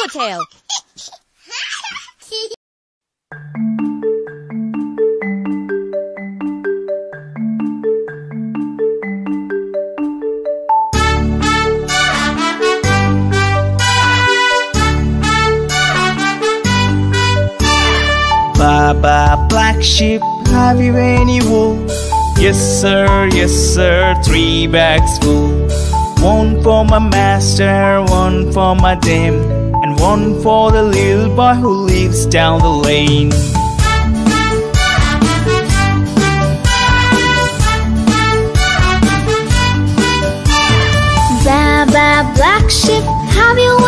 Kokotale. Baba black sheep, have you any wool? Yes sir, yes sir, three bags full. One for my master, one for my dame, one for the little boy who lives down the lane. Baa Baa black sheep, have you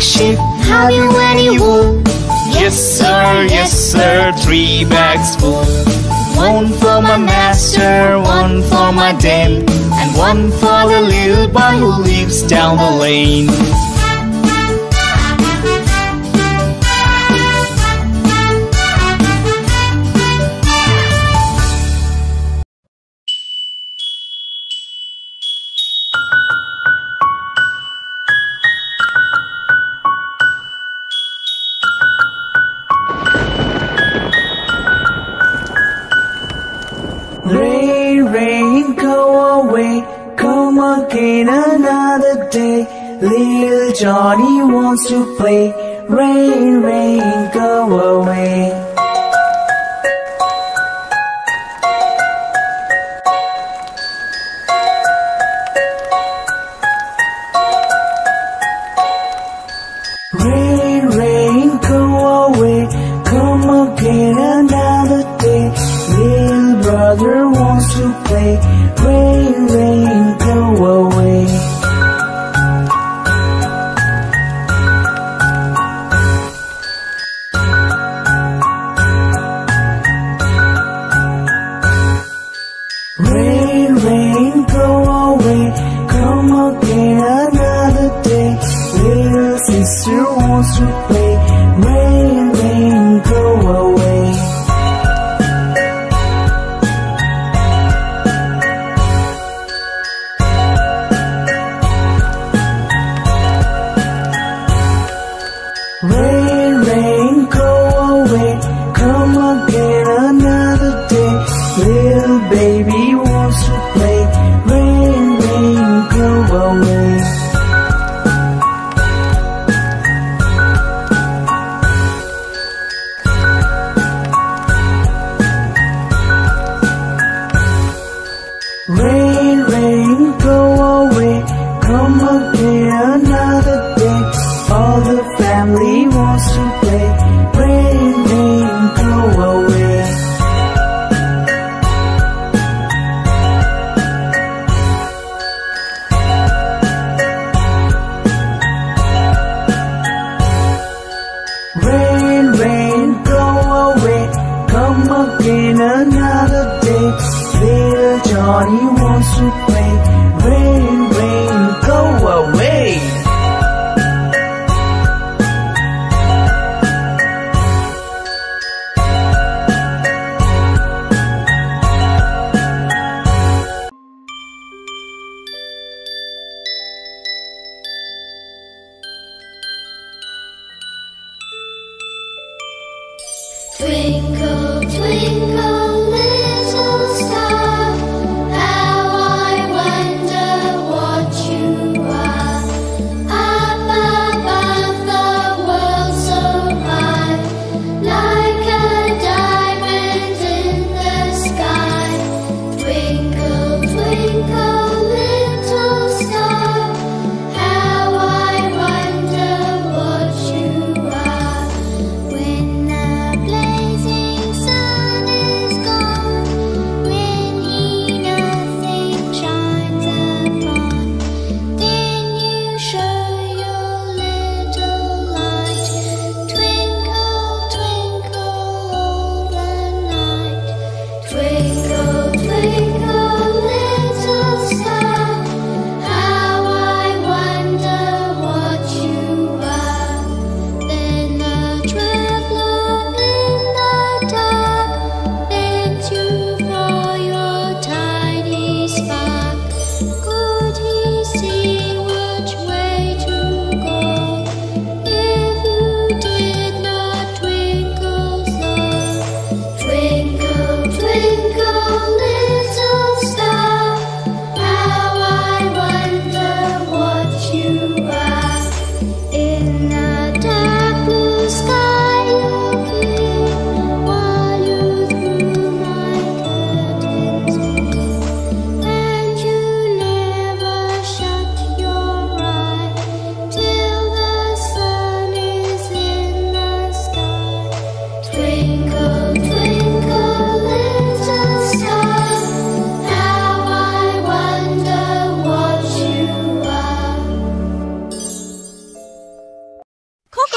sheep, have you any wool? Yes sir, yes sir, three bags full. One for my master, one for my dame, and one for the little boy who lives down the lane. Away. Come again another day. Little Johnny wants to play. Rain, rain, go away. Again another day. Little sister wants to play. Little wants to play. Rain, rain, go away. Twinkle, twinkle,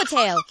Tail.